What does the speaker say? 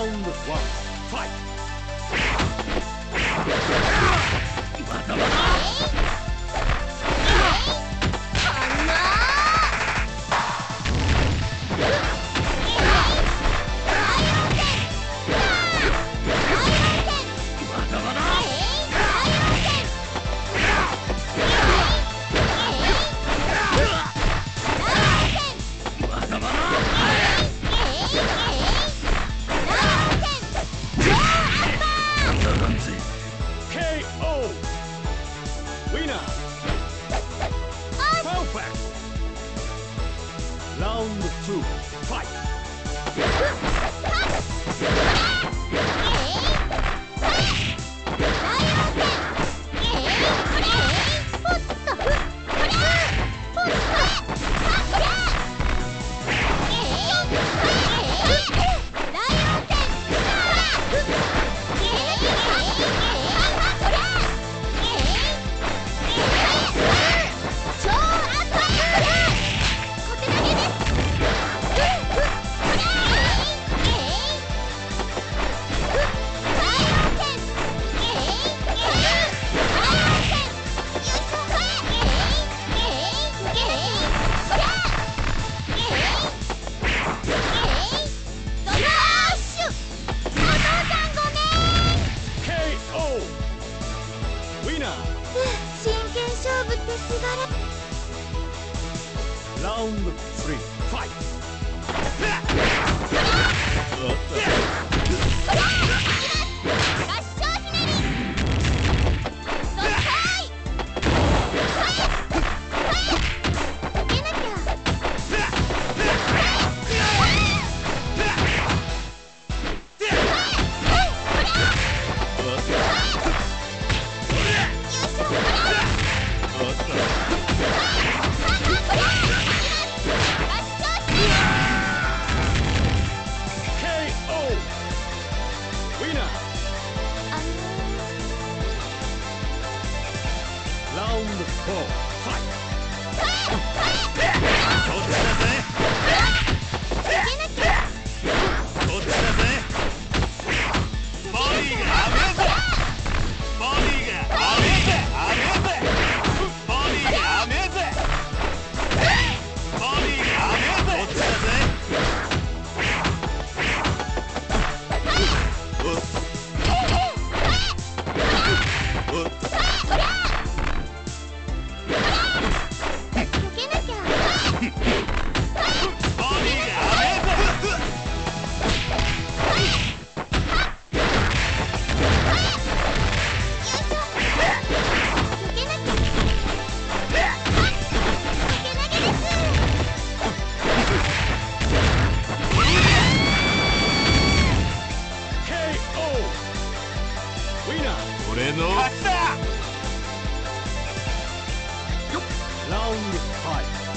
Round one. Fight! Round two, fight! Round three, fight! いな。ラウンド4ファイト俺の。勝ちだラウンド5